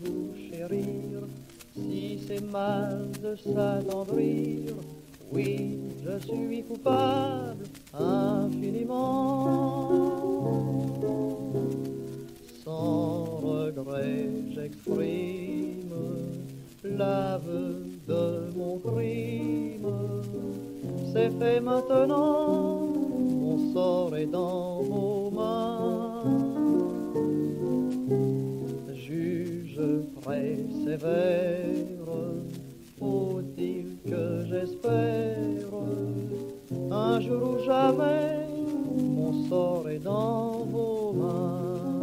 vous chérir, si c'est mal de s'attendrir, oui, je suis coupable infiniment. Sans regret, j'exprime l'aveu de mon crime. C'est fait maintenant, mon sort est dans vos Très sévère, faut-il que j'espère un jour ou jamais, mon sort est dans vos mains?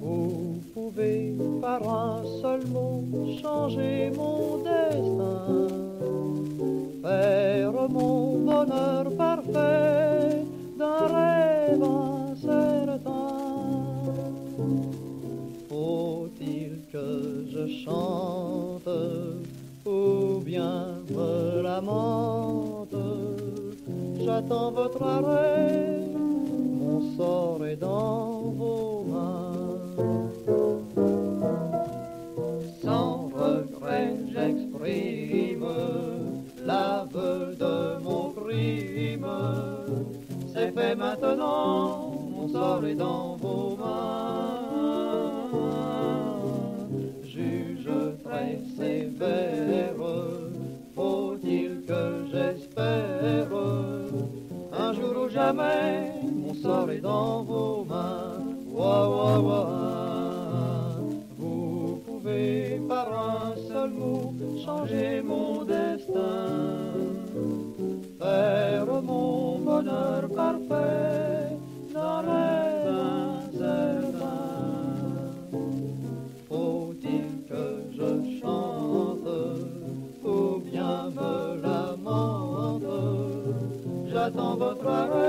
Vous pouvez par un seul mot changer mon destin, faire mon bonheur je chante ou bien me lamente J'attends votre arrêt, mon sort est dans vos mains. Sans regret, j'exprime l'aveu de mon crime. C'est fait maintenant, mon sort est dans faut-il que j'espère un jour ou jamais, mon sort est dans vos mains. Vous pouvez par un seul mot changer mon destin, faire mon bonheur parfait J'attends votre